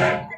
Yeah.